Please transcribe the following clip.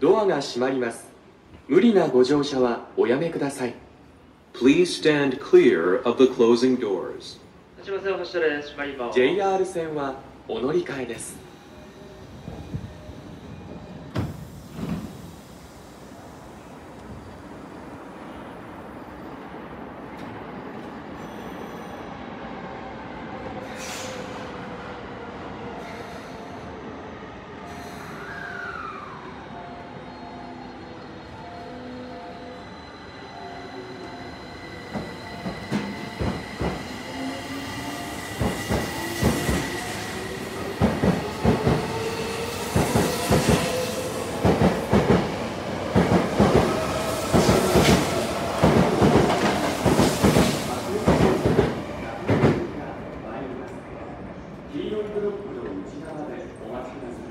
ドアが閉まります。無理なご乗車はおやめください。Please stand clear of the closing doors. JR 線はお乗り換えです黄色いブロックの内側でお待ちください。